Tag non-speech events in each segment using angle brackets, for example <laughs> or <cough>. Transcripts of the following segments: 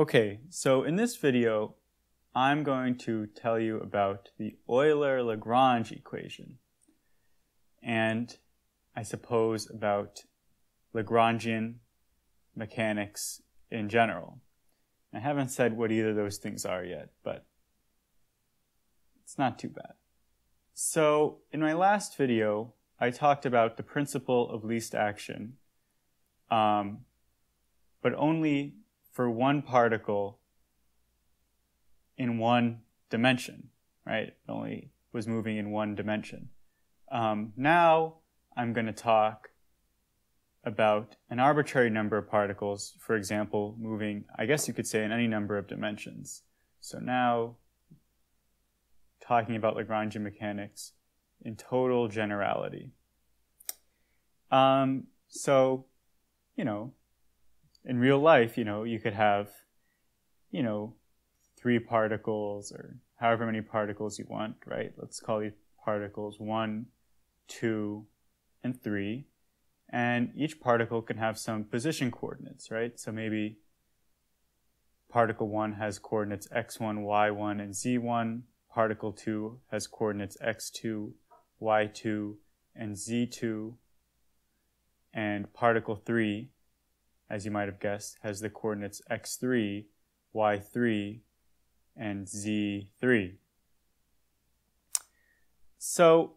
Okay, so in this video, I'm going to tell you about the Euler-Lagrange equation. And I suppose about Lagrangian mechanics in general. I haven't said what either of those things are yet, but it's not too bad. So in my last video, I talked about the principle of least action, um, but only for one particle in one dimension, right? It only was moving in one dimension. Um, now I'm going to talk about an arbitrary number of particles, for example, moving, I guess you could say, in any number of dimensions. So now, talking about Lagrangian mechanics in total generality. Um, so, you know, in real life, you know, you could have, you know, three particles or however many particles you want, right? Let's call these particles one, two, and three. And each particle can have some position coordinates, right? So maybe particle one has coordinates x1, y1, and z1. Particle two has coordinates x2, y2, and z2. And particle three, as you might have guessed, has the coordinates x3, y3, and z3. So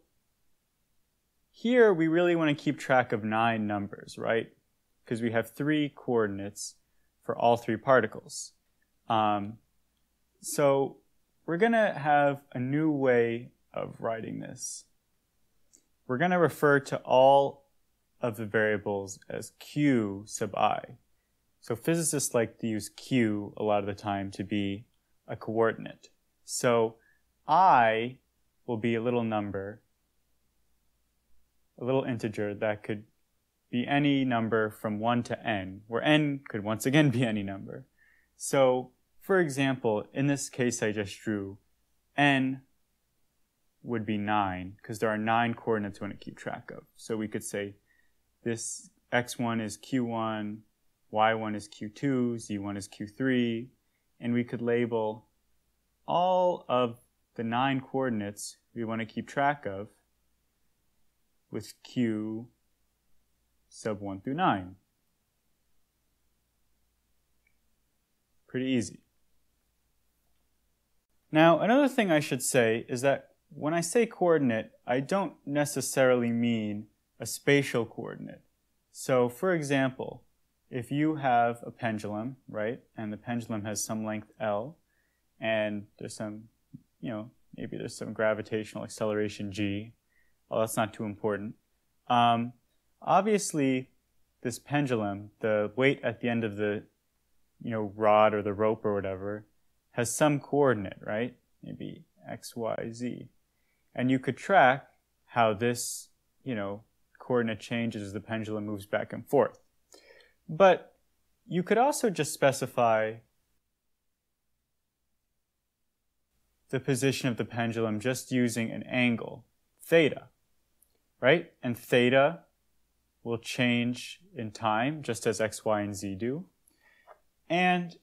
here we really want to keep track of nine numbers, right? Because we have three coordinates for all three particles. Um, so we're going to have a new way of writing this. We're going to refer to all of the variables as q sub i. So physicists like to use q a lot of the time to be a coordinate. So i will be a little number a little integer that could be any number from 1 to n, where n could once again be any number. So, for example, in this case I just drew, n would be 9, because there are 9 coordinates we want to keep track of. So we could say this x1 is q1, y1 is q2, z1 is q3, and we could label all of the 9 coordinates we want to keep track of with q sub 1 through 9. Pretty easy. Now, another thing I should say is that when I say coordinate, I don't necessarily mean a spatial coordinate. So, for example, if you have a pendulum, right, and the pendulum has some length L, and there's some, you know, maybe there's some gravitational acceleration G, well, that's not too important. Um, obviously, this pendulum, the weight at the end of the, you know, rod or the rope or whatever, has some coordinate, right? Maybe x, y, z. And you could track how this, you know, coordinate changes as the pendulum moves back and forth. But you could also just specify the position of the pendulum just using an angle, theta right? And theta will change in time just as x, y, and z do. And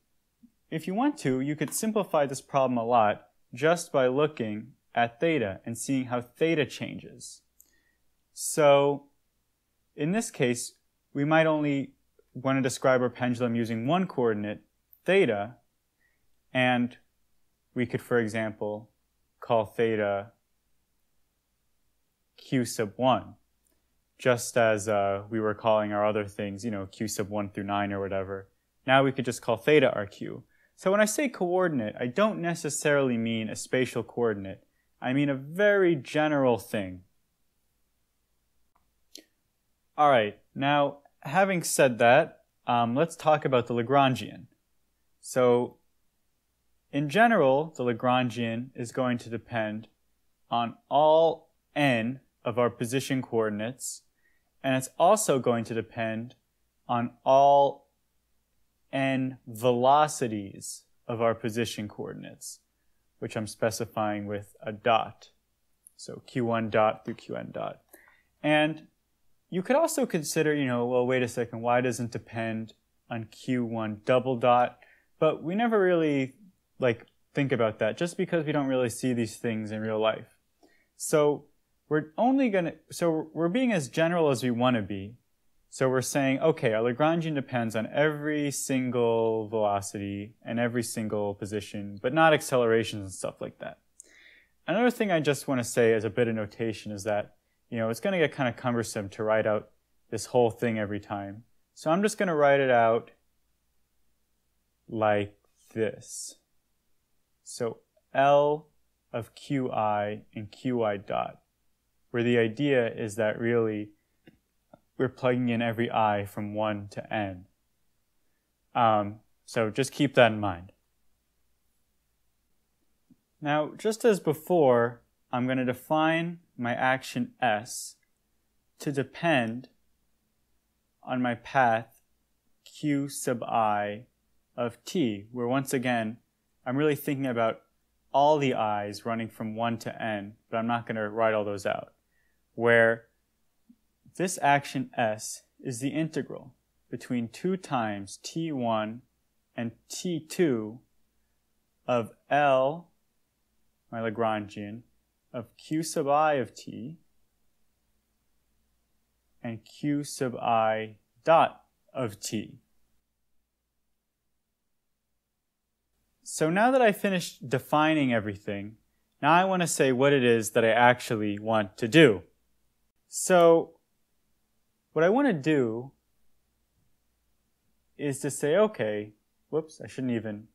if you want to, you could simplify this problem a lot just by looking at theta and seeing how theta changes. So in this case, we might only want to describe our pendulum using one coordinate, theta, and we could, for example, call theta q sub 1, just as uh, we were calling our other things, you know, q sub 1 through 9 or whatever. Now we could just call theta our q. So when I say coordinate, I don't necessarily mean a spatial coordinate. I mean a very general thing. All right, now having said that, um, let's talk about the Lagrangian. So in general, the Lagrangian is going to depend on all n of our position coordinates, and it's also going to depend on all n velocities of our position coordinates, which I'm specifying with a dot. So q1 dot through qn dot. And you could also consider, you know, well, wait a second, why doesn't depend on q1 double dot? But we never really like think about that just because we don't really see these things in real life. So we're only going to, so we're being as general as we want to be. So we're saying, okay, our Lagrangian depends on every single velocity and every single position, but not accelerations and stuff like that. Another thing I just want to say as a bit of notation is that, you know, it's going to get kind of cumbersome to write out this whole thing every time. So I'm just going to write it out like this. So L of Qi and Qi dot, where the idea is that really we're plugging in every i from 1 to n. Um, so just keep that in mind. Now, just as before, I'm going to define my action S to depend on my path q sub i of t, where once again, I'm really thinking about all the i's running from 1 to n, but I'm not going to write all those out, where this action S is the integral between 2 times t1 and t2 of L, my Lagrangian, of q sub i of t and q sub i dot of t. So now that I finished defining everything, now I want to say what it is that I actually want to do. So what I want to do is to say, okay, whoops, I shouldn't even.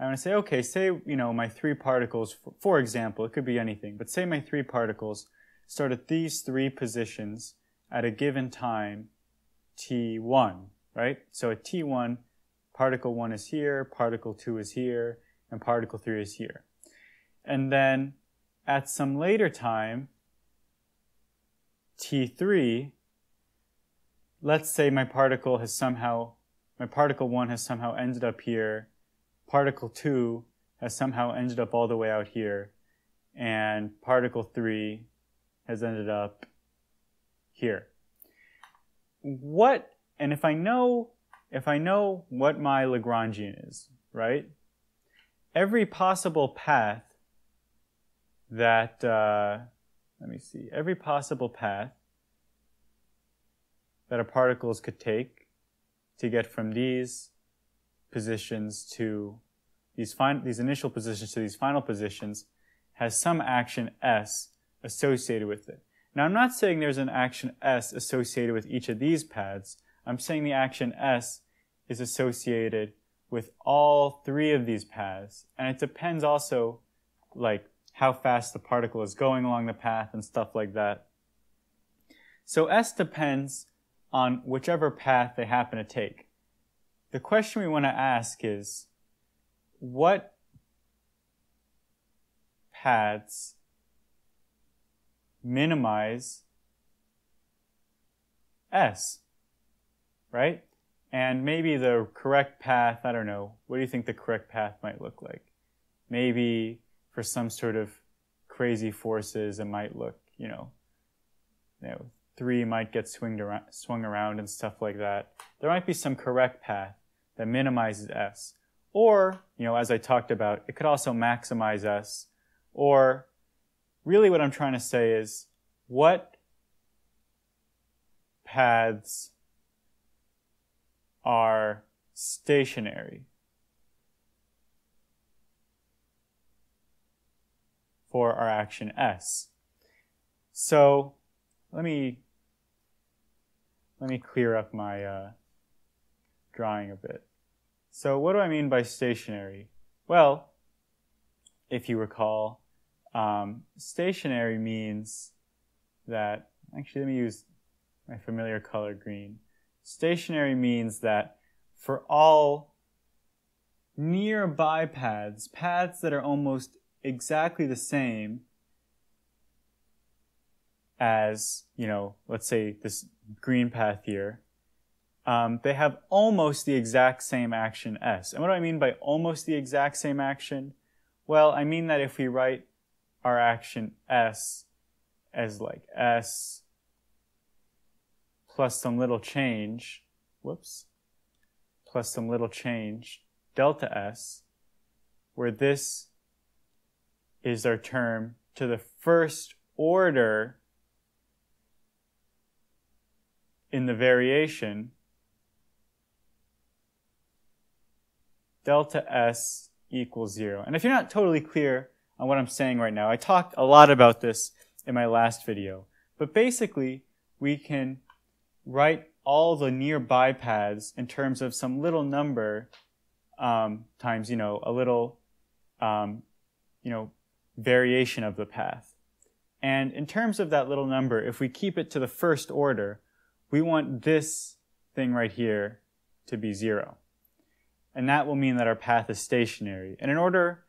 I want to say, okay, say, you know, my three particles, for example, it could be anything, but say my three particles start at these three positions at a given time, t1, right? So at t1, particle 1 is here, particle 2 is here, and particle 3 is here. And then at some later time, T3, let's say my particle has somehow, my particle 1 has somehow ended up here, particle 2 has somehow ended up all the way out here, and particle 3 has ended up here. What, and if I know, if I know what my Lagrangian is, right? Every possible path that, uh, let me see, every possible path that a particles could take to get from these positions to these, these initial positions to these final positions has some action S associated with it. Now I'm not saying there's an action S associated with each of these paths. I'm saying the action S is associated with all three of these paths. And it depends also, like, how fast the particle is going along the path and stuff like that. So S depends on whichever path they happen to take. The question we want to ask is, what paths minimize S, right? And maybe the correct path, I don't know, what do you think the correct path might look like? Maybe for some sort of crazy forces, it might look, you know, you know, three might get swinged around, swung around and stuff like that. There might be some correct path that minimizes S. Or, you know, as I talked about, it could also maximize S. Or, really what I'm trying to say is, what paths are stationary? for our action S. So let me let me clear up my uh, drawing a bit. So what do I mean by stationary? Well, if you recall, um, stationary means that, actually let me use my familiar color green. Stationary means that for all nearby paths, paths that are almost exactly the same as, you know, let's say this green path here, um, they have almost the exact same action S. And what do I mean by almost the exact same action? Well, I mean that if we write our action S as like S plus some little change, whoops, plus some little change, delta s, where this is our term to the first order in the variation, delta s equals zero. And if you're not totally clear on what I'm saying right now, I talked a lot about this in my last video. But basically, we can write all the nearby paths in terms of some little number um, times, you know, a little, um, you know, variation of the path. And in terms of that little number, if we keep it to the first order, we want this thing right here to be zero. And that will mean that our path is stationary. And in order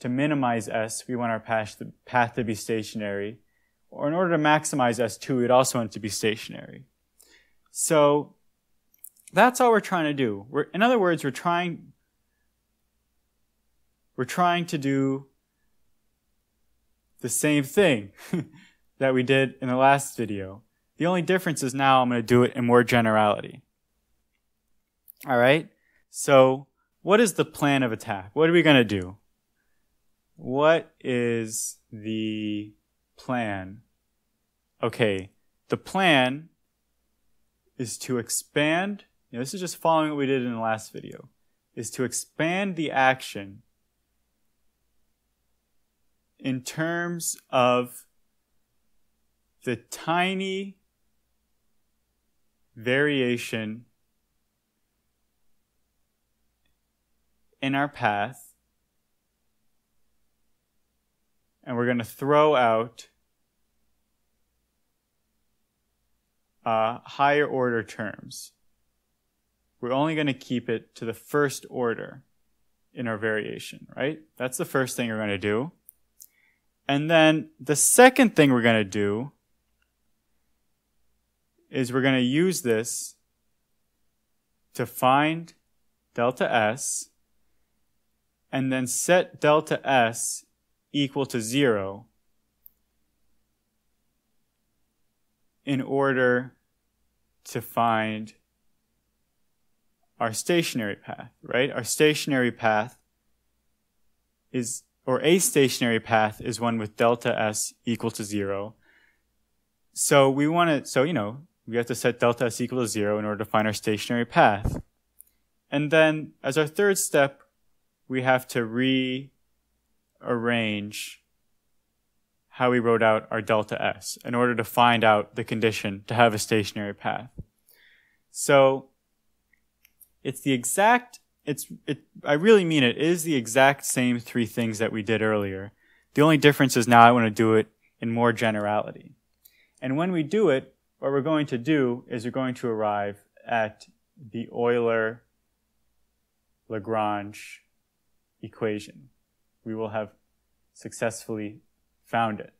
to minimize s, we want our path to, be stationary. Or in order to maximize s2, we'd also want it to be stationary. So that's all we're trying to do. We're, in other words, we're trying, we're trying to do the same thing <laughs> that we did in the last video. The only difference is now I'm going to do it in more generality. All right. So what is the plan of attack? What are we going to do? What is the plan? Okay. The plan is to expand. You know, this is just following what we did in the last video is to expand the action in terms of the tiny variation in our path, and we're going to throw out uh, higher order terms. We're only going to keep it to the first order in our variation, right? That's the first thing we're going to do. And then the second thing we're going to do is we're going to use this to find delta S and then set delta S equal to zero in order to find our stationary path, right? Our stationary path is or a stationary path is one with delta s equal to zero. So we want to, so, you know, we have to set delta s equal to zero in order to find our stationary path. And then as our third step, we have to rearrange how we wrote out our delta s in order to find out the condition to have a stationary path. So it's the exact it's it I really mean it. it is the exact same three things that we did earlier. The only difference is now I want to do it in more generality. And when we do it, what we're going to do is we're going to arrive at the Euler Lagrange equation. We will have successfully found it.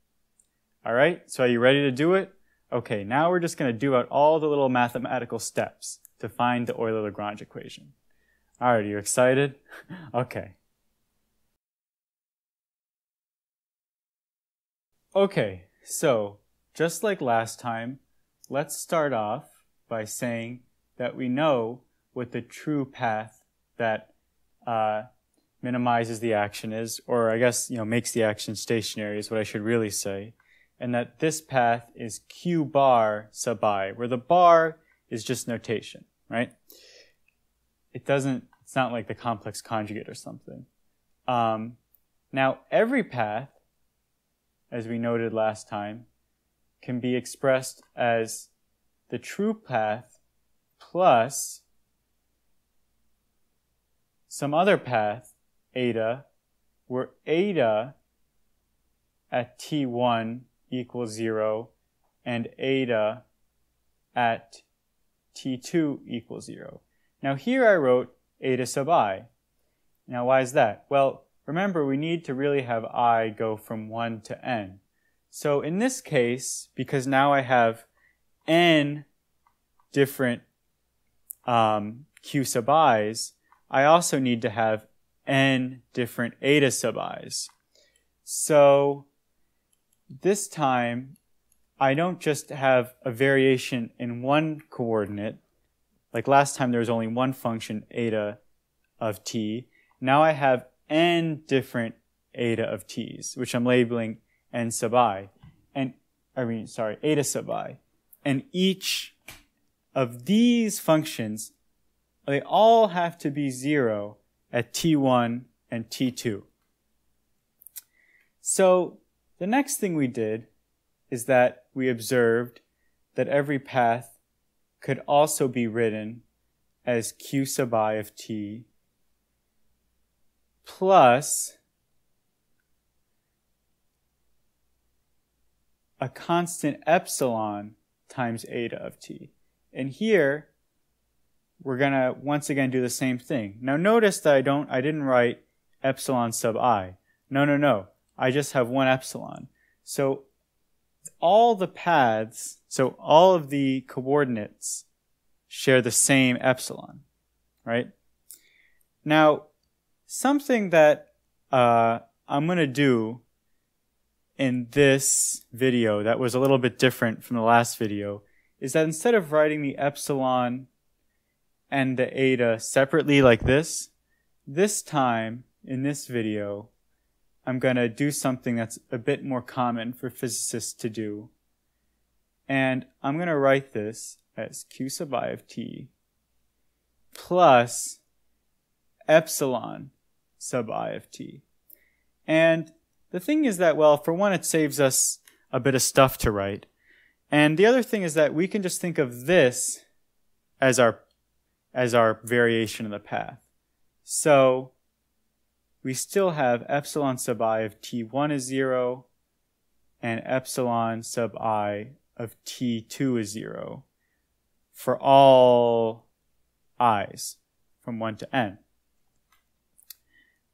All right, so are you ready to do it? Okay, now we're just going to do out all the little mathematical steps to find the Euler Lagrange equation. All right, are you excited? <laughs> okay. Okay, so just like last time, let's start off by saying that we know what the true path that uh, minimizes the action is, or I guess, you know, makes the action stationary is what I should really say. And that this path is q bar sub i, where the bar is just notation, right? it doesn't, it's not like the complex conjugate or something. Um, now, every path, as we noted last time, can be expressed as the true path plus some other path, eta, where eta at t1 equals 0 and eta at t2 equals 0. Now here I wrote eta sub i. Now why is that? Well, remember we need to really have i go from 1 to n. So in this case, because now I have n different um, q sub i's, I also need to have n different eta sub i's. So this time, I don't just have a variation in one coordinate, like last time there was only one function eta of t. Now I have n different eta of t's, which I'm labeling n sub i. And, I mean, sorry, eta sub i. And each of these functions, they all have to be zero at t1 and t2. So the next thing we did is that we observed that every path could also be written as q sub i of t plus a constant epsilon times eta of t. And here, we're going to once again do the same thing. Now notice that I don't, I didn't write epsilon sub i. No, no, no. I just have one epsilon. So all the paths, so all of the coordinates share the same epsilon, right? Now, something that uh, I'm going to do in this video that was a little bit different from the last video is that instead of writing the epsilon and the eta separately like this, this time in this video, I'm going to do something that's a bit more common for physicists to do. And I'm going to write this as q sub i of t plus epsilon sub i of t. And the thing is that, well, for one, it saves us a bit of stuff to write. And the other thing is that we can just think of this as our, as our variation of the path. So we still have epsilon sub i of t1 is zero and epsilon sub i of t2 is zero for all i's from 1 to n.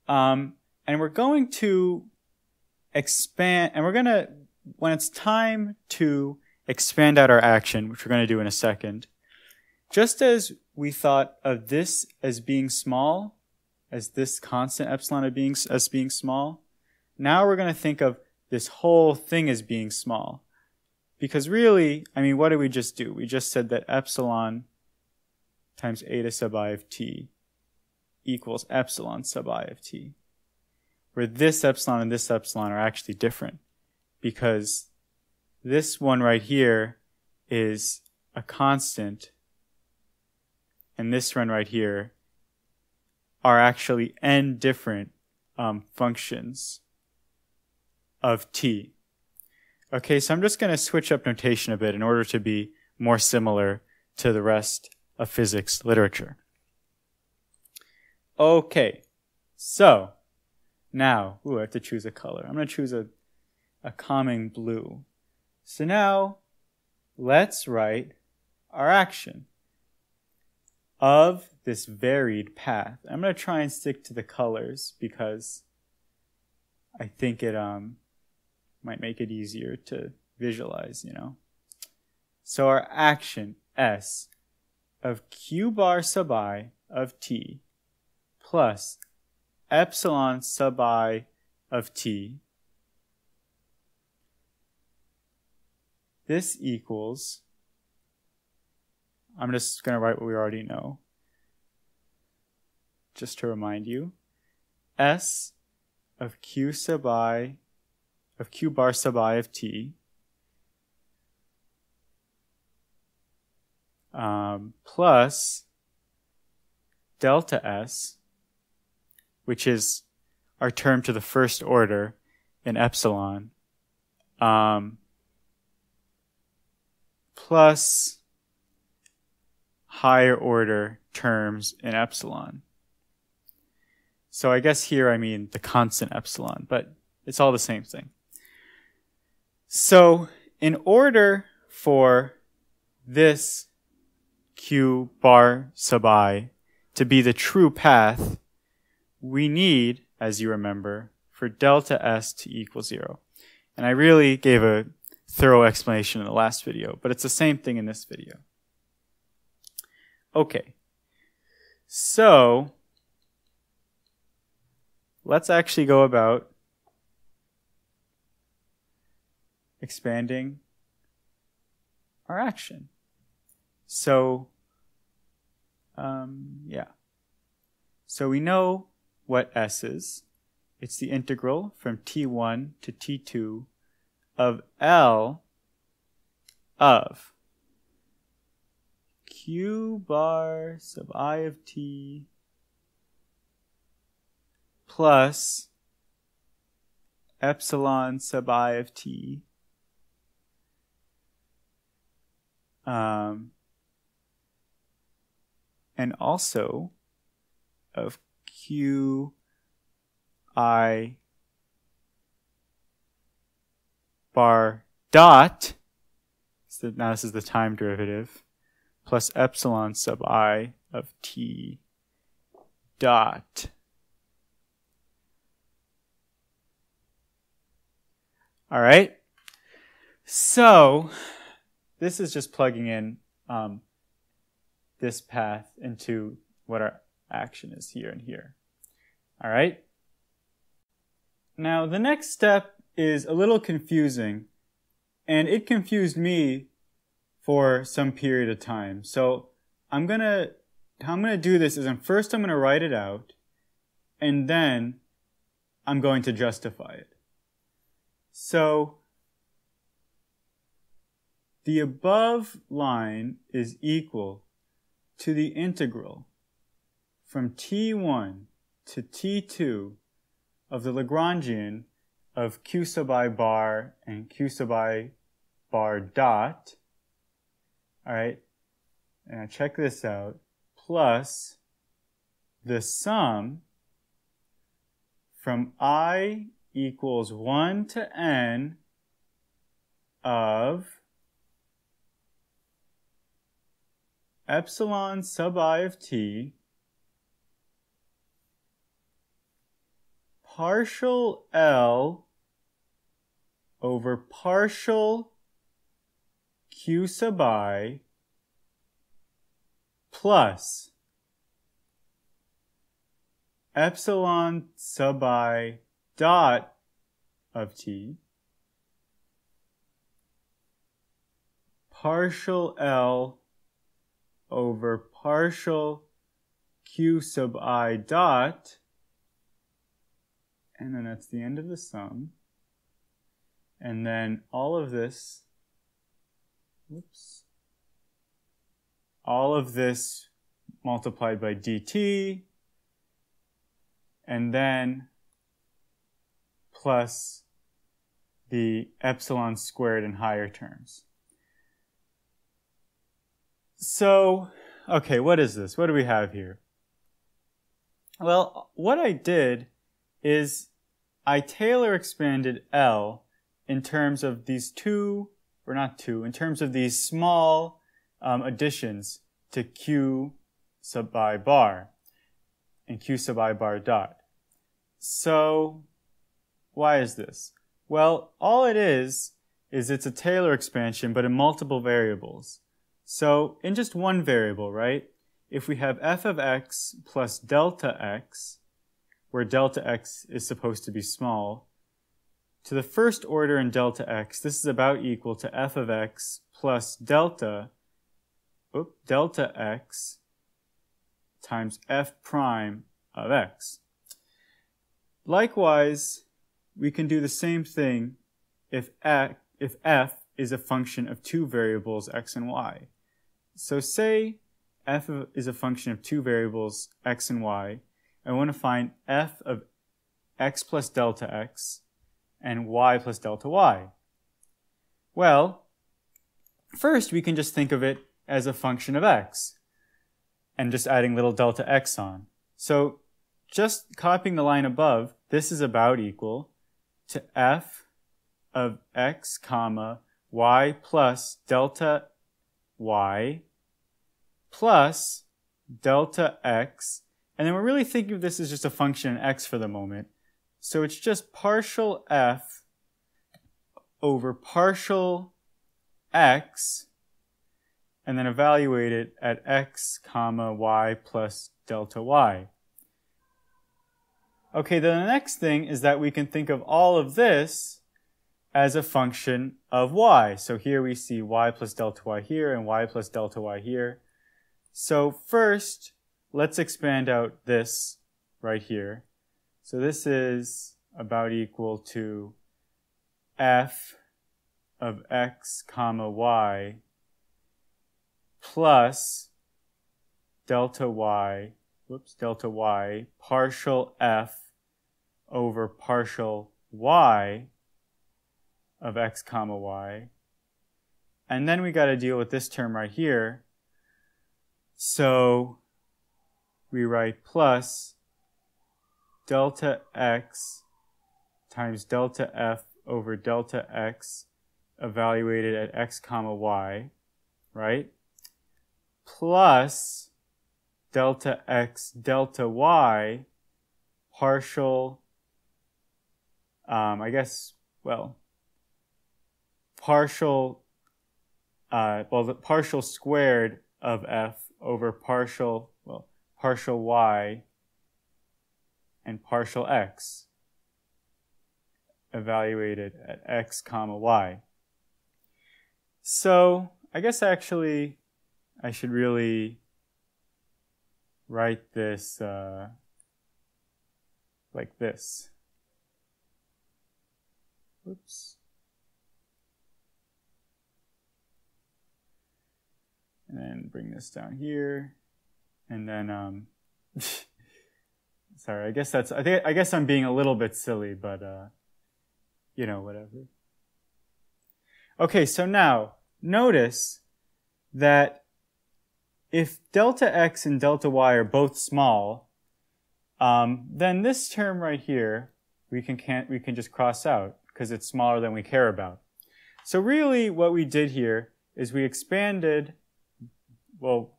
Um, and we're going to expand, and we're going to, when it's time to expand out our action, which we're going to do in a second, just as we thought of this as being small, as this constant epsilon of being, as being small, now we're going to think of this whole thing as being small. Because really, I mean, what did we just do? We just said that epsilon times eta sub i of t equals epsilon sub i of t. Where this epsilon and this epsilon are actually different. Because this one right here is a constant, and this one right here are actually n different um, functions of t. Okay, so I'm just going to switch up notation a bit in order to be more similar to the rest of physics literature. Okay, so now, ooh, I have to choose a color. I'm going to choose a, a calming blue. So now, let's write our action of this varied path. I'm going to try and stick to the colors because I think it um, might make it easier to visualize, you know. So our action S of q bar sub i of t plus epsilon sub i of t this equals I'm just going to write what we already know. Just to remind you s of q sub i of q bar sub i of t um, plus delta s, which is our term to the first order in epsilon, um, plus higher order terms in epsilon. So I guess here I mean the constant epsilon, but it's all the same thing. So in order for this q bar sub i to be the true path, we need, as you remember, for delta s to equal zero. And I really gave a thorough explanation in the last video, but it's the same thing in this video. Okay. So, let's actually go about expanding our action. So Um, yeah. So we know what S is. It's the integral from t1 to t2 of L of q bar sub i of t plus epsilon sub i of t. Um, and also of q i bar dot so now this is the time derivative plus epsilon sub i of t dot all right so this is just plugging in um, this path into what our action is here and here. All right. Now the next step is a little confusing and it confused me for some period of time. So I'm going to, how I'm going to do this is I'm first I'm going to write it out and then I'm going to justify it. So the above line is equal to the integral from t1 to t2 of the Lagrangian of q sub i bar and q sub i bar dot. All right, now check this out, plus the sum from i equals 1 to n of epsilon sub i of t partial L over partial Q sub i plus epsilon sub i dot of t partial L over partial q sub i dot, and then that's the end of the sum. And then all of this, whoops, all of this multiplied by dt, and then plus the epsilon squared in higher terms. So, okay, what is this? What do we have here? Well, what I did is I Taylor expanded L in terms of these two, or not two, in terms of these small um, additions to Q sub i bar and Q sub i bar dot. So, why is this? Well, all it is, is it's a Taylor expansion, but in multiple variables. So in just one variable, right? If we have f of x plus delta x, where delta x is supposed to be small, to the first order in delta x, this is about equal to f of x plus delta, oop, delta x times f prime of x. Likewise, we can do the same thing if, if f is a function of two variables x and y. So say f is a function of two variables, x and y. I want to find f of x plus delta x and y plus delta y. Well, first we can just think of it as a function of x and just adding little delta x on. So just copying the line above, this is about equal to f of x comma y plus delta y plus delta x, and then we're really thinking of this as just a function x for the moment. So it's just partial f over partial x, and then evaluate it at x comma y plus delta y. Okay, then the next thing is that we can think of all of this as a function of y. So here we see y plus delta y here and y plus delta y here. So first, let's expand out this right here. So this is about equal to f of x comma y plus delta y, whoops, delta y partial f over partial y of x comma y. And then we got to deal with this term right here. So we write plus delta x times delta f over delta x evaluated at x comma y, right? Plus delta x delta y partial, um, I guess, well, partial, uh, well, the partial squared of f over partial, well, partial y and partial x evaluated at x comma y. So I guess actually I should really write this uh, like this. Oops. And then bring this down here. And then, um, <laughs> sorry, I guess that's, I think, I guess I'm being a little bit silly, but, uh, you know, whatever. Okay, so now notice that if delta x and delta y are both small, um, then this term right here we can can't, we can just cross out because it's smaller than we care about. So really, what we did here is we expanded. Well,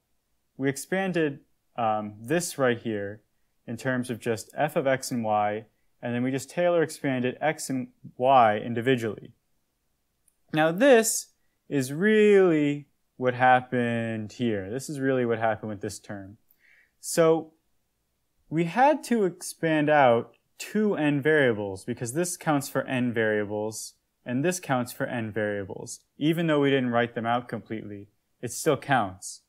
we expanded um, this right here in terms of just f of x and y and then we just Taylor expanded x and y individually. Now this is really what happened here. This is really what happened with this term. So we had to expand out two n variables because this counts for n variables and this counts for n variables. Even though we didn't write them out completely, it still counts.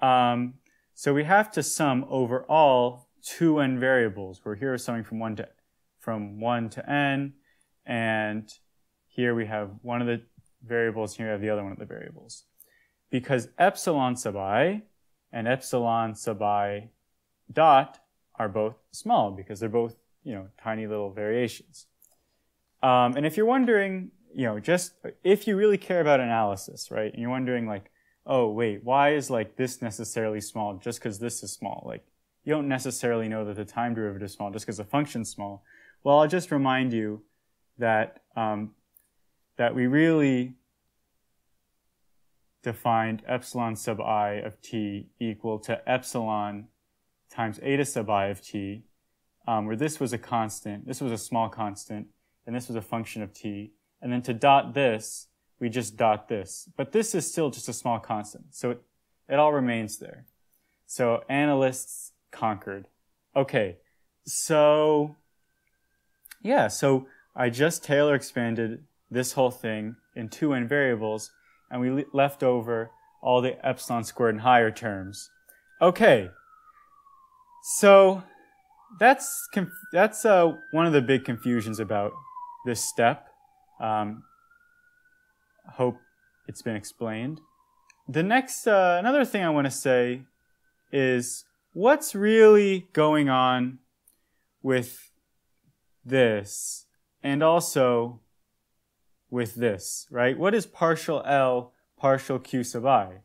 Um, so we have to sum over all two n variables. We're here summing from one to from 1 to n, and here we have one of the variables, here we have the other one of the variables. Because epsilon sub i and epsilon sub i dot are both small because they're both, you know, tiny little variations. Um, and if you're wondering, you know, just if you really care about analysis, right, and you're wondering like, oh, wait, why is like this necessarily small just because this is small? Like, you don't necessarily know that the time derivative is small just because the function's small. Well, I'll just remind you that um, that we really defined epsilon sub i of t equal to epsilon times eta sub i of t, um, where this was a constant, this was a small constant, and this was a function of t. And then to dot this, we just dot this. But this is still just a small constant, so it, it all remains there. So analysts conquered. Okay, so yeah, so I just Taylor expanded this whole thing in two n variables, and we le- left over all the epsilon squared and higher terms. Okay, so that's that's uh, one of the big confusions about this step. Um, hope it's been explained. The next, uh, another thing I want to say is what's really going on with this and also with this, right? What is partial L partial Q sub i?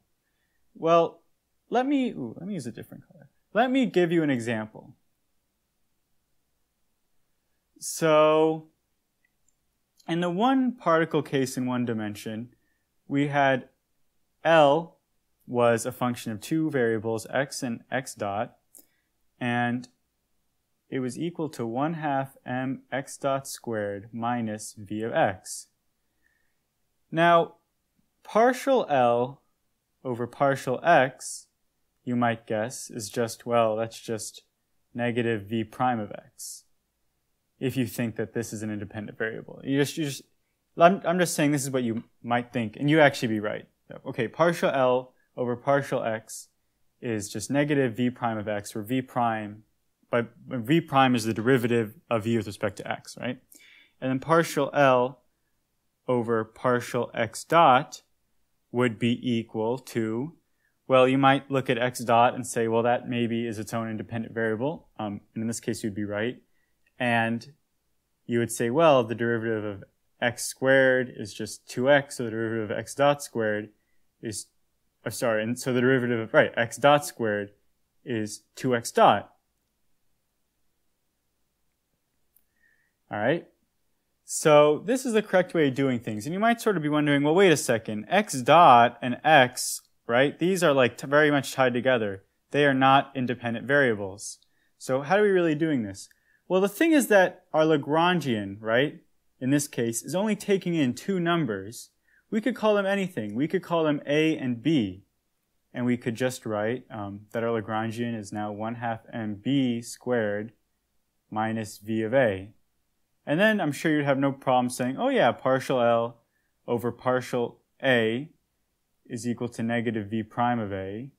Well, let me, ooh, let me use a different color. Let me give you an example. So, in the one particle case in one dimension, we had L was a function of two variables, x and x dot, and it was equal to 1 half m x dot squared minus v of x. Now, partial L over partial x, you might guess, is just, well, that's just negative v prime of x. If you think that this is an independent variable. You just, you just, I'm, I'm just saying this is what you might think, and you actually be right. Okay, partial L over partial x is just negative v prime of x, where v prime, but v prime is the derivative of v with respect to x, right? And then partial L over partial x dot would be equal to, well, you might look at x dot and say, well, that maybe is its own independent variable. Um, and in this case, you'd be right. And you would say, well, the derivative of x squared is just 2x, so the derivative of x dot squared is, oh, sorry, and so the derivative of, right, x dot squared is 2x dot. All right. So this is the correct way of doing things. And you might sort of be wondering, well, wait a second. x dot and x, right? These are like very much tied together. They are not independent variables. So how are we really doing this? Well, the thing is that our Lagrangian, right, in this case, is only taking in two numbers. We could call them anything. We could call them a and b. And we could just write um, that our Lagrangian is now 1 half mb squared minus v of a. And then I'm sure you'd have no problem saying, oh yeah, partial L over partial A is equal to negative V prime of A.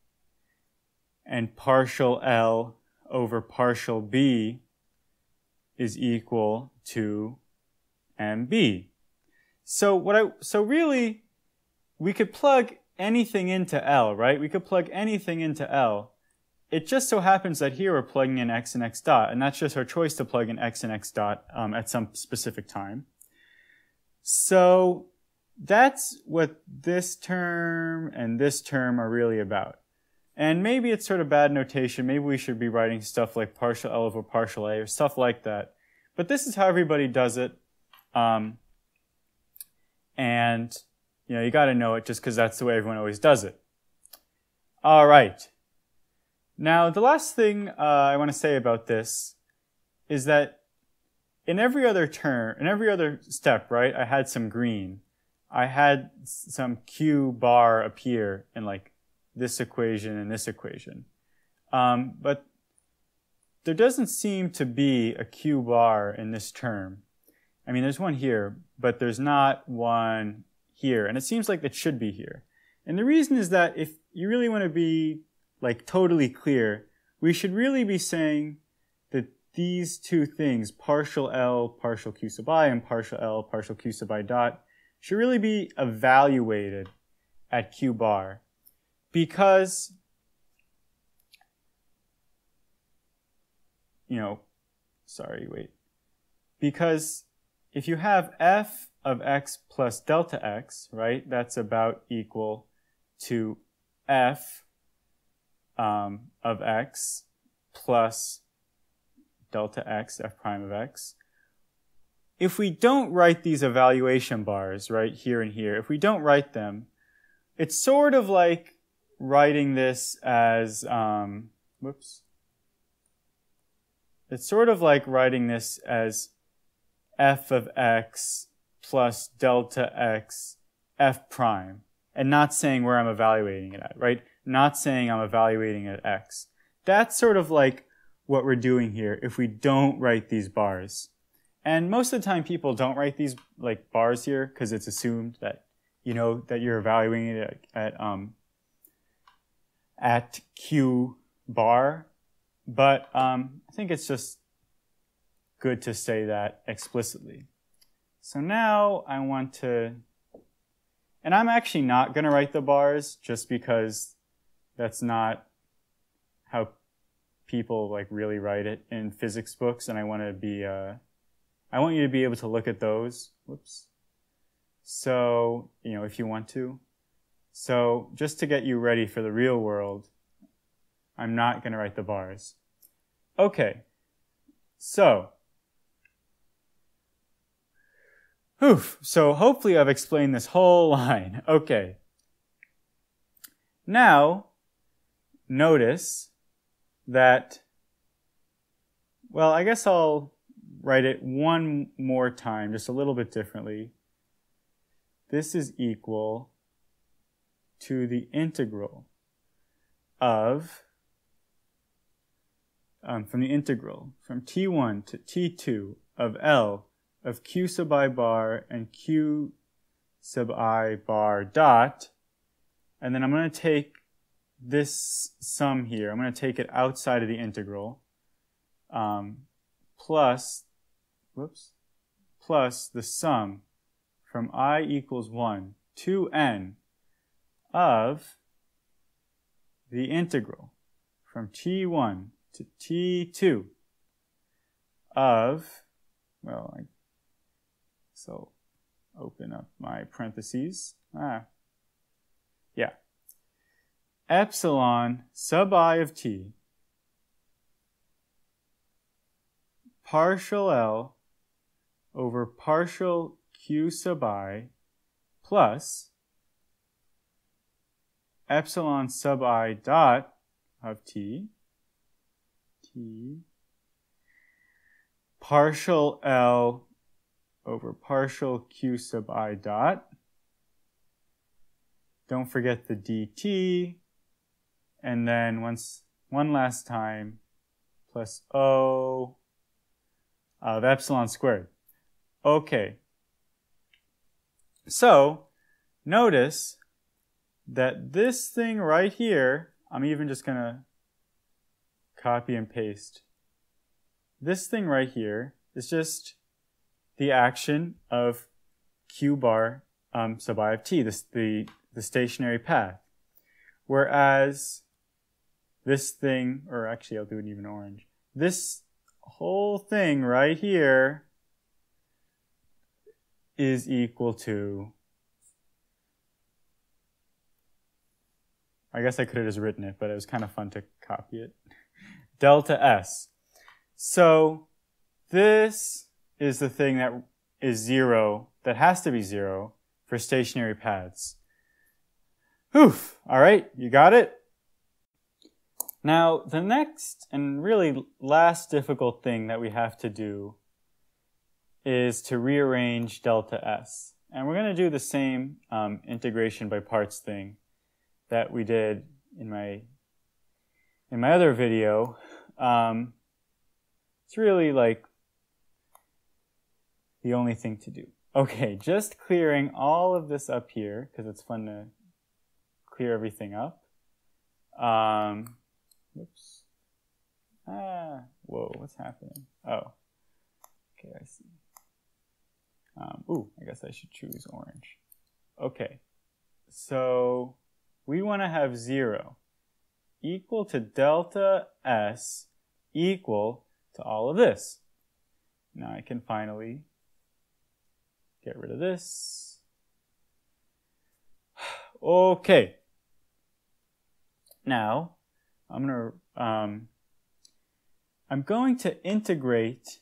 And partial L over partial B is equal to MB. So what I, so really, we could plug anything into L, right? We could plug anything into L it just so happens that here we're plugging in x and x dot, and that's just our choice to plug in x and x dot um, at some specific time. So that's what this term and this term are really about. And maybe it's sort of bad notation. Maybe we should be writing stuff like partial L over partial A or stuff like that. But this is how everybody does it. Um, and, you know, you got to know it just because that's the way everyone always does it. All right. Now, the last thing uh, I want to say about this is that in every other term, in every other step, right, I had some green. I had some Q bar appear in like this equation and this equation. Um, but there doesn't seem to be a Q bar in this term. I mean, there's one here, but there's not one here. And it seems like it should be here. And the reason is that if you really want to be like totally clear, we should really be saying that these two things, partial L, partial Q sub i, and partial L, partial Q sub i dot, should really be evaluated at Q bar. Because, you know, sorry, wait. Because if you have f of x plus delta x, right, that's about equal to f um, of x plus delta x, f prime of x. If we don't write these evaluation bars, right, here and here, if we don't write them, it's sort of like writing this as, um, whoops. It's sort of like writing this as f of x plus delta x f prime and not saying where I'm evaluating it at, right? not saying I'm evaluating at X. That's sort of like what we're doing here if we don't write these bars. And most of the time people don't write these like bars here because it's assumed that you know that you're evaluating it at, at um at Q bar. But um, I think it's just good to say that explicitly. So now I want to, and I'm actually not going to write the bars just because that's not how people like really write it in physics books and I want to be uh, I want you to be able to look at those. Whoops. So, you know, if you want to. So, just to get you ready for the real world, I'm not going to write the bars. Okay. So, Oof. So hopefully I've explained this whole <laughs> line. Okay. Now, notice that, well, I guess I'll write it one more time, just a little bit differently. This is equal to the integral of, um, from the integral from t1 to t2 of L of q sub i bar and q sub i bar dot. And then I'm going to take this sum here, I'm going to take it outside of the integral, um, plus, whoops, plus the sum from i equals 1 to n of the integral from t1 to t2 of, well, I, so open up my parentheses. Ah, yeah. Epsilon sub i of t partial L over partial Q sub i plus epsilon sub i dot of t, t, partial L over partial Q sub i dot. Don't forget the dt. And then once, one last time, plus O uh, of epsilon squared. Okay. So, notice that this thing right here, I'm even just going to copy and paste. This thing right here is just the action of q bar um, sub i of t, this, the, the stationary path. Whereas this thing, or actually I'll do it even orange, this whole thing right here is equal to I guess I could have just written it, but it was kind of fun to copy it. <laughs> Delta S. So this is the thing that is zero, that has to be zero for stationary paths. Oof. All right, you got it? Now, the next and really last difficult thing that we have to do is to rearrange delta S. And we're going to do the same um, integration by parts thing that we did in my in my other video. Um, it's really like the only thing to do. Okay, just clearing all of this up here because it's fun to clear everything up. Um, whoops. Ah, whoa, what's happening? Oh, okay, I see. Um, ooh, I guess I should choose orange. Okay, so we want to have 0 equal to delta S equal to all of this. Now I can finally get rid of this. Okay. Now, I'm going to, um, I'm going to integrate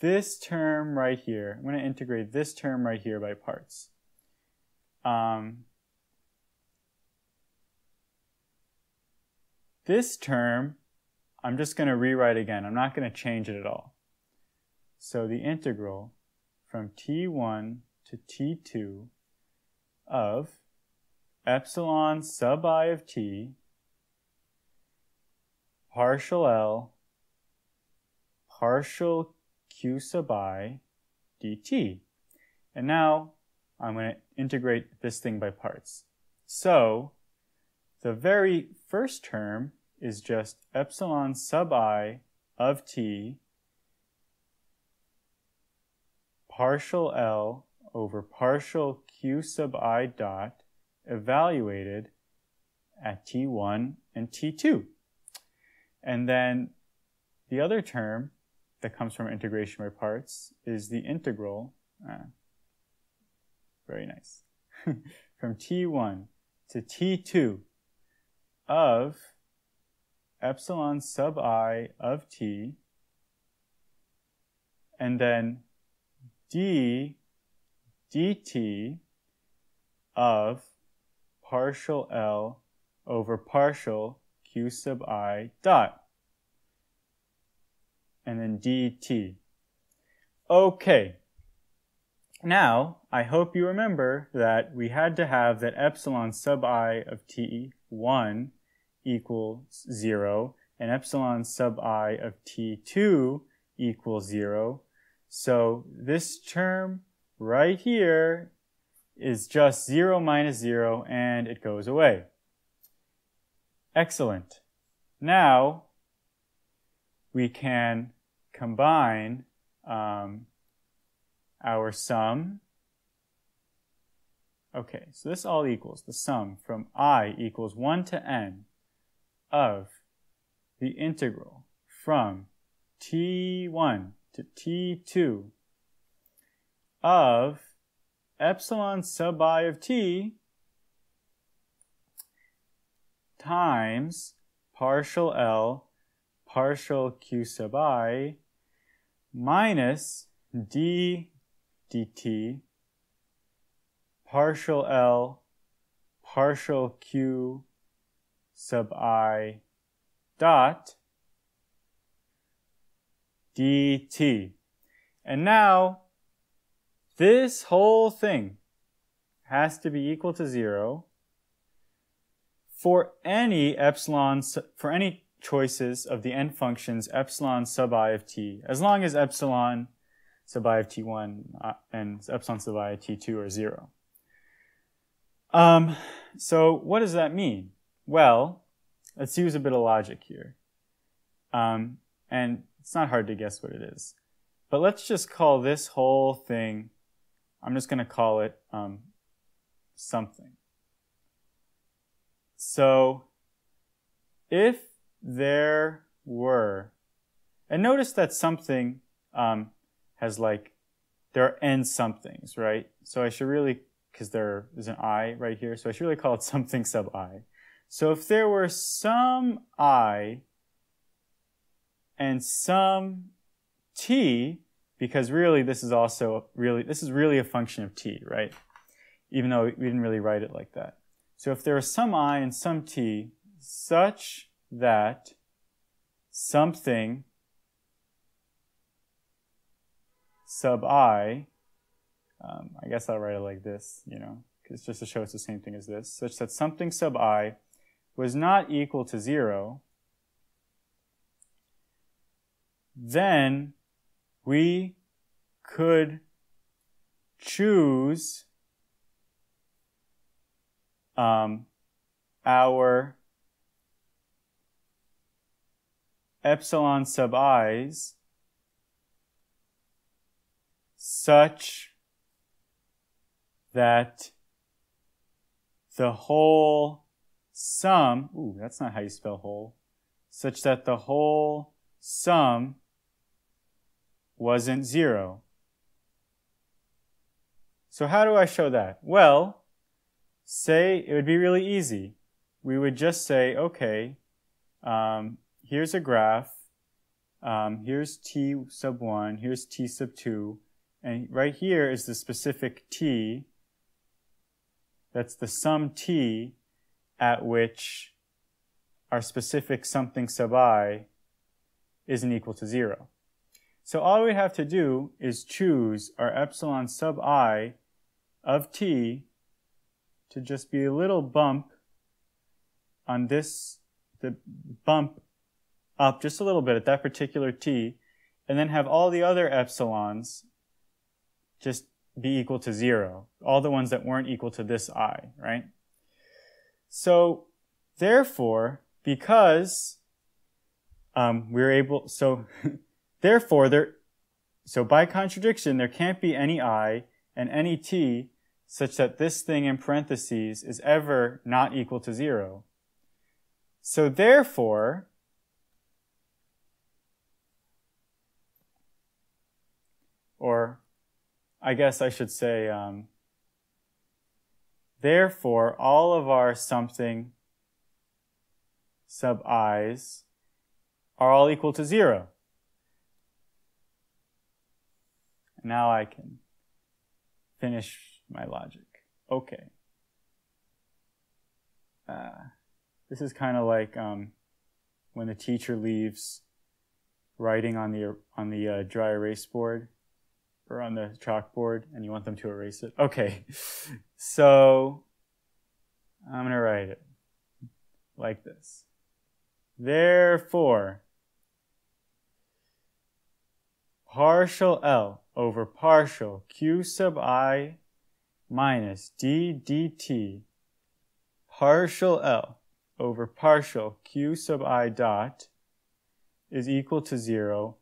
this term right here. I'm going to integrate this term right here by parts. Um, This term, I'm just going to rewrite again. I'm not going to change it at all. So the integral from t1 to t2 of epsilon sub i of t partial L partial q sub i dt. And now I'm going to integrate this thing by parts. So the very first term is just epsilon sub i of t partial L over partial Q sub i dot evaluated at T1 and T2. And then the other term that comes from integration by parts is the integral, ah, very nice, <laughs> from T1 to T2 of epsilon sub i of t, and then d dt of partial L over partial q sub i dot, and then dt. Okay. Now, I hope you remember that we had to have that epsilon sub i of t1 equals 0 and epsilon sub i of t2 equals 0. So this term right here is just 0 minus 0 and it goes away. Excellent. Now we can combine um, our sum. Okay, so this all equals the sum from i equals 1 to n of the integral from t1 to t2 of epsilon sub i of t times partial L partial q sub i minus d dt partial L partial q sub i dot dt. And now this whole thing has to be equal to zero for any epsilon, for any choices of the n functions epsilon sub i of t, as long as epsilon sub i of t1 uh, and epsilon sub i of t2 are zero. Um, so what does that mean? Well, let's use a bit of logic here. Um, and it's not hard to guess what it is. But let's just call this whole thing, I'm just going to call it um, something. So if there were, and notice that something um, has like, there are n somethings, right? So I should really, because there is an i right here, so I should really call it something sub i. So if there were some i and some t, because really this is also really, this is really a function of t, right? Even though we didn't really write it like that. So if there is some i and some t such that something sub i, um, I guess I'll write it like this, you know, because just to show it's the same thing as this, such that something sub i was not equal to zero, then we could choose um, our epsilon sub i's such that the whole sum, ooh, that's not how you spell whole, such that the whole sum wasn't zero. So how do I show that? Well, say it would be really easy. We would just say, okay, um, here's a graph. Um, here's t sub 1, here's t sub 2, and right here is the specific t. That's the sum t at which our specific something sub i isn't equal to 0. So all we have to do is choose our epsilon sub i of t to just be a little bump on this, the bump up just a little bit at that particular t, and then have all the other epsilons just be equal to zero. All the ones that weren't equal to this i, right? So, therefore, because um, we're able, so <laughs> therefore, there, so by contradiction, there can't be any i and any t such that this thing in parentheses is ever not equal to zero. So therefore, or I guess I should say, um, therefore, all of our something sub i's are all equal to zero. Now I can finish my logic. Okay. Uh, this is kind of like um, when the teacher leaves writing on the on the uh, dry erase board or on the chalkboard, and you want them to erase it. Okay, <laughs> so I'm gonna write it like this. Therefore, partial L over partial Q sub I minus d dt partial L over partial q sub i dot is equal to 0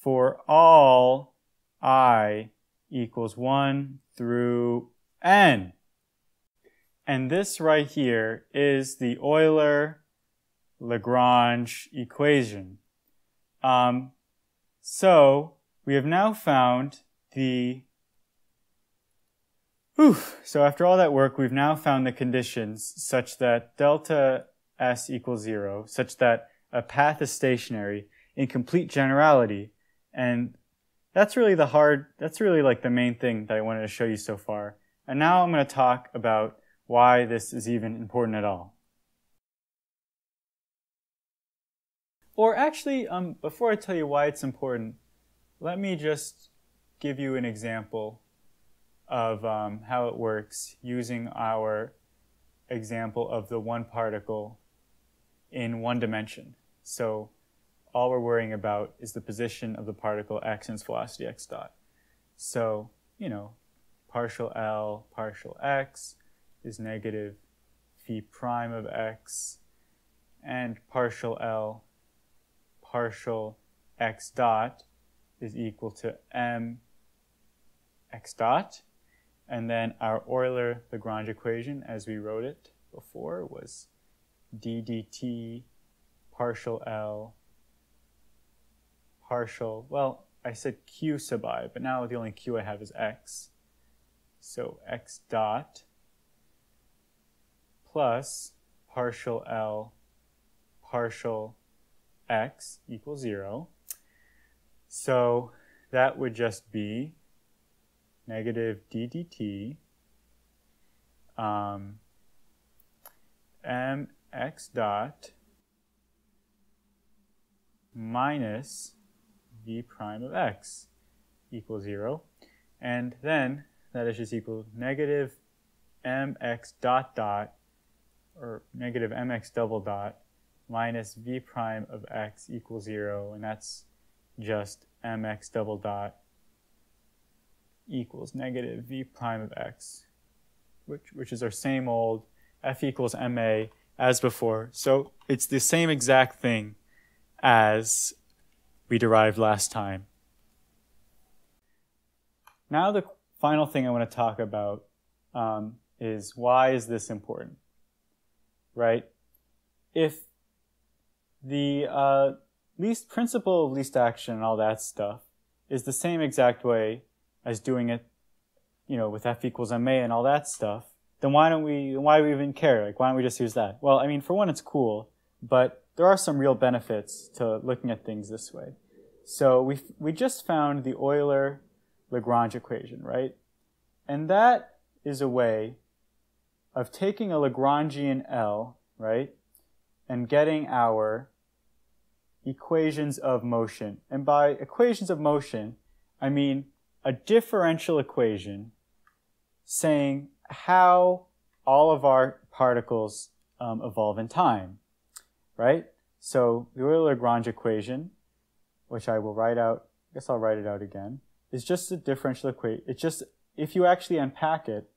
for all i equals 1 through n. And this right here is the Euler-Lagrange equation. Um, so we have now found the Whew. So after all that work, we've now found the conditions such that delta s equals zero, such that a path is stationary in complete generality. And that's really the hard, that's really like the main thing that I wanted to show you so far. And now I'm going to talk about why this is even important at all. Or actually, um, before I tell you why it's important, let me just give you an example of um, how it works using our example of the one particle in one dimension. So all we're worrying about is the position of the particle x and its velocity x dot. So, you know, partial L partial x is negative phi prime of x, and partial L partial x dot is equal to m x dot. And then our Euler-Lagrange equation, as we wrote it before, was d dt partial L partial, well, I said q sub i, but now the only q I have is x. So x dot plus partial L partial x equals 0. So that would just be negative d dt um, mx dot minus v prime of x equals 0. And then that is just equal negative mx dot dot or negative mx double dot minus v prime of x equals 0. And that's just mx double dot equals negative v prime of x, which, which is our same old f equals ma as before. So it's the same exact thing as we derived last time. Now the final thing I want to talk about um, is why is this important, right? If the uh, least principle of least action and all that stuff is the same exact way as doing it, you know, with f equals ma and all that stuff, then why don't we, why do we even care? Like, why don't we just use that? Well, I mean, for one, it's cool, but there are some real benefits to looking at things this way. So we we just found the Euler Lagrange equation, right? And that is a way of taking a Lagrangian L, right, and getting our equations of motion. And by equations of motion, I mean a differential equation saying how all of our particles um, evolve in time, right? So the Euler-Lagrange equation, which I will write out, I guess I'll write it out again, is just a differential equation. It's just, if you actually unpack it,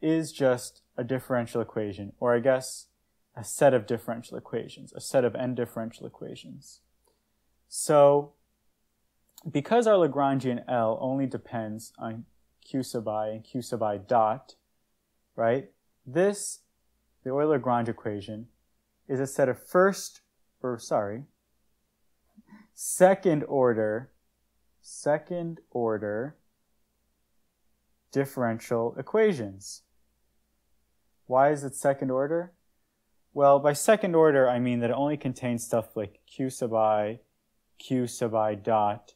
is just a differential equation, or I guess a set of differential equations, a set of n differential equations. So because our Lagrangian L only depends on q sub i and q sub i dot, right? This, the Euler-Lagrange equation, is a set of first, or sorry, second order, second order differential equations. Why is it second order? Well, by second order, I mean that it only contains stuff like q sub i, q sub i dot,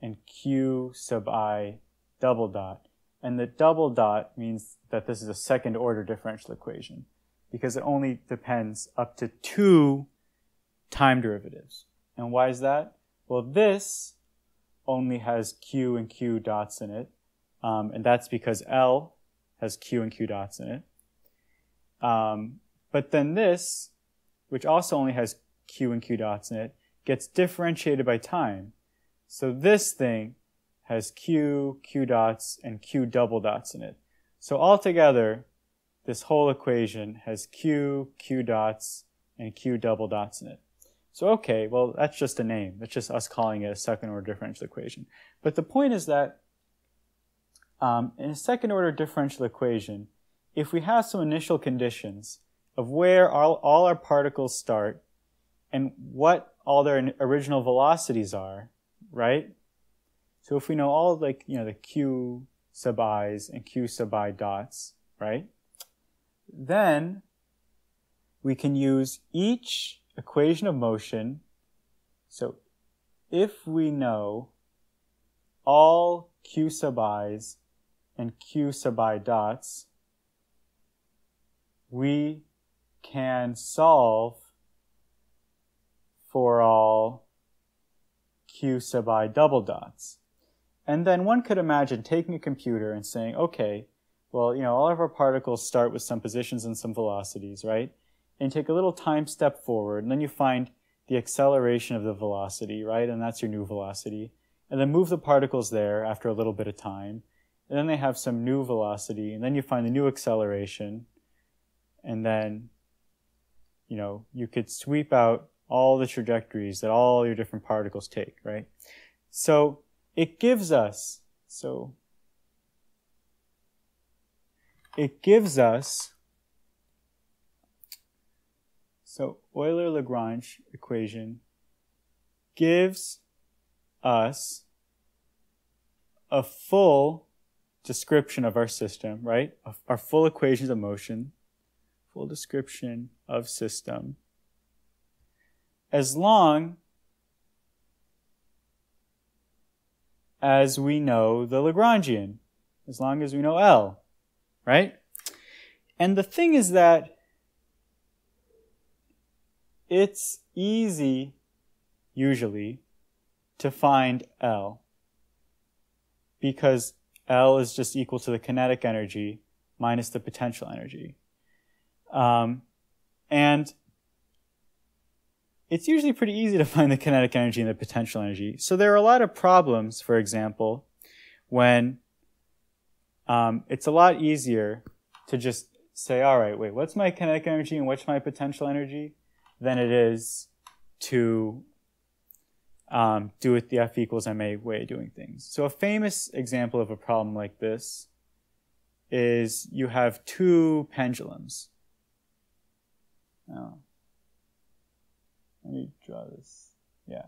and q sub i double dot. And the double dot means that this is a second order differential equation because it only depends up to two time derivatives. And why is that? Well, this only has q and q dots in it. Um, and that's because L has q and q dots in it. Um, but then this, which also only has q and q dots in it, gets differentiated by time. So this thing has q, q dots, and q double dots in it. So altogether, this whole equation has q, q dots, and q double dots in it. So okay, well that's just a name. That's just us calling it a second order differential equation. But the point is that um, in a second order differential equation, if we have some initial conditions of where all, all our particles start and what all their original velocities are, right? So if we know all like, you know, the q sub i's and q sub i dots, right? Then we can use each equation of motion. So if we know all q sub i's and q sub i dots, we can solve for all q sub i double dots. And then one could imagine taking a computer and saying, okay, well, you know, all of our particles start with some positions and some velocities, right? And take a little time step forward, and then you find the acceleration of the velocity, right? And that's your new velocity. And then move the particles there after a little bit of time. And then they have some new velocity, and then you find the new acceleration. And then, you know, you could sweep out all the trajectories that all your different particles take, right? So it gives us, so it gives us, so Euler-Lagrange equation gives us a full description of our system, right? Our full equations of motion, description of system as long as we know the Lagrangian, as long as we know L, right? And the thing is that it's easy, usually, to find L because L is just equal to the kinetic energy minus the potential energy. Um, and it's usually pretty easy to <laughs> find the kinetic energy and the potential energy. So there are a lot of problems, for example, when um, it's a lot easier to just say, all right, wait, what's my kinetic energy and what's my potential energy than it is to um, do it the F equals ma way of doing things. So a famous example of a problem like this is you have two pendulums. Now, let me draw this. Yeah.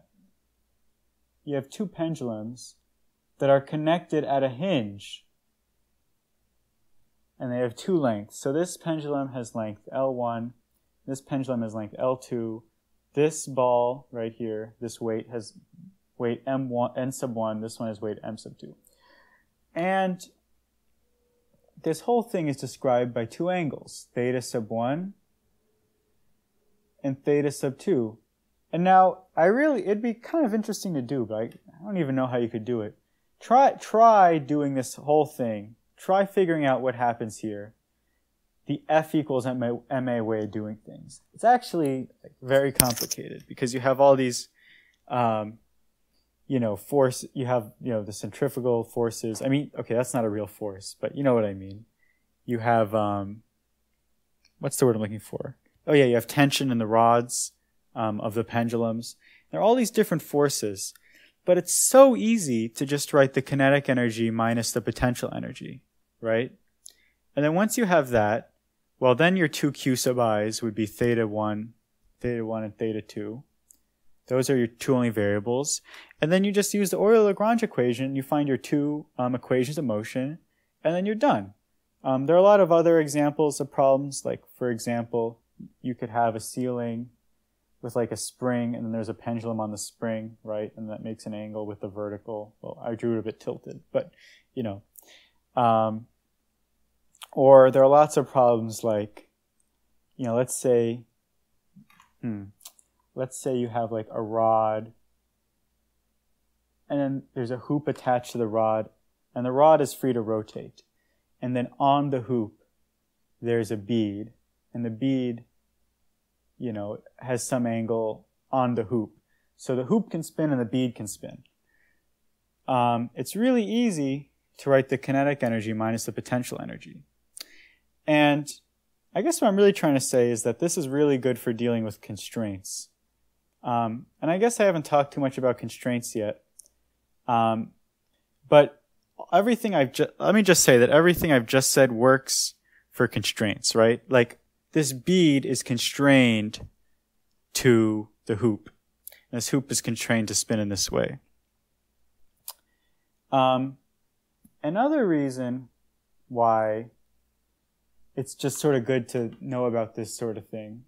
You have two pendulums that are connected at a hinge. And they have two lengths. So this pendulum has length L1, this pendulum has length L2. This ball right here, this weight has weight M1, N sub 1, this one has weight M sub 2. And this whole thing is described by two angles, theta sub 1 and theta sub 2. And now, I really, it'd be kind of interesting to do, but I, I don't even know how you could do it. Try, try doing this whole thing. Try figuring out what happens here. The F equals MA, MA way of doing things. It's actually very complicated because you have all these, um, you know, force, you have, you know, the centrifugal forces. I mean, okay, that's not a real force, but you know what I mean. You have, um, what's the word I'm looking for? Oh yeah, you have tension in the rods um, of the pendulums. There are all these different forces, but it's so easy to just write the kinetic energy minus the potential energy, right? And then once you have that, well, then your two q sub i's would be theta 1, theta 1 and theta 2. Those are your two only variables. And then you just use the Euler-Lagrange equation. You find your two um, equations of motion, and then you're done. Um, there are a lot of other examples of problems, like, for example, you could have a ceiling with like a spring and then there's a pendulum on the spring, right? And that makes an angle with the vertical. Well, I drew it a bit tilted, but you know. Um, or there are lots of problems like, you know, let's say, hmm, let's say you have like a rod and then there's a hoop attached to the rod and the rod is free to rotate. And then on the hoop, there's a bead and the bead you know, has some angle on the hoop. So the hoop can spin and the bead can spin. Um, it's really easy to write the kinetic energy minus the potential energy. And I guess what I'm really trying to say is that this is really good for dealing with constraints. Um, and I guess I haven't talked too much about constraints yet. Um, but everything I've just, let me just say that everything I've just said works for constraints, right? Like this bead is constrained to the hoop. And this hoop is constrained to spin in this way. Um, another reason why it's just sort of good to know about this sort of thing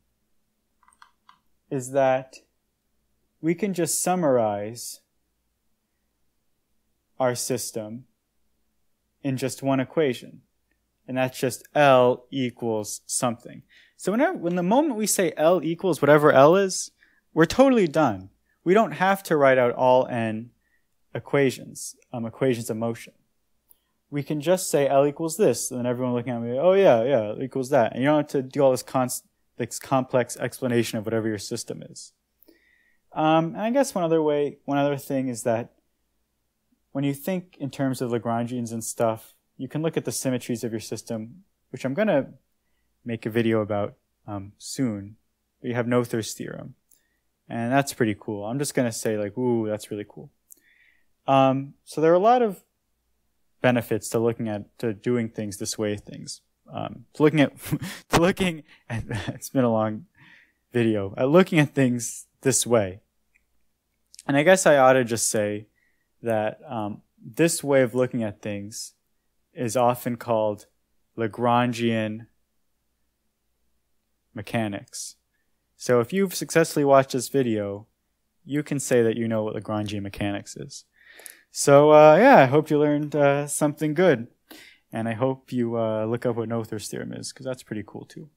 is that we can just summarize our system in just one equation. And that's just L equals something. So whenever, when the moment we say L equals whatever L is, we're totally done. We don't have to write out all N equations, um, equations of motion. We can just say L equals this, and then everyone looking at me, oh yeah, yeah, L equals that. And you don't have to do all this, this complex explanation of whatever your system is. Um, and I guess one other way, one other thing is that when you think in terms of Lagrangians and stuff, you can look at the symmetries of your system, which I'm going to make a video about um, soon. You have Noether's theorem. And that's pretty cool. I'm just going to say like, ooh, that's really cool. Um, so there are a lot of benefits to looking at, to doing things this way things. Um, to looking at, <laughs> to looking at, <laughs> it's been a long video, at looking at things this way. And I guess I ought to just say that um, this way of looking at things is often called Lagrangian mechanics. So if you've successfully watched this video, you can say that you know what Lagrangian mechanics is. So uh, yeah, I hope you learned uh, something good. And I hope you uh, look up what Noether's theorem is, because that's pretty cool too.